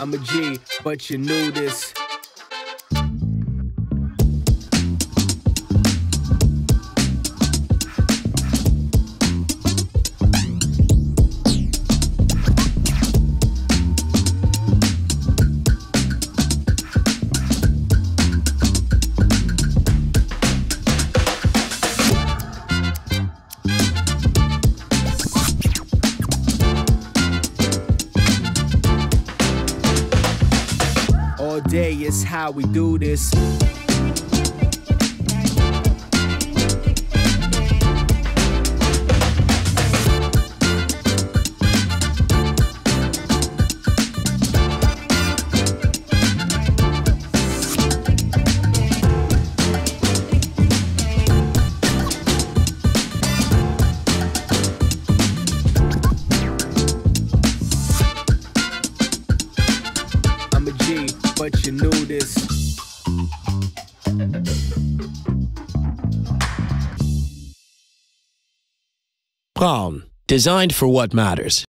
I'm a G, but you knew this. All day is how we do this. I'm a G, but you knew this. Braun, designed for what matters.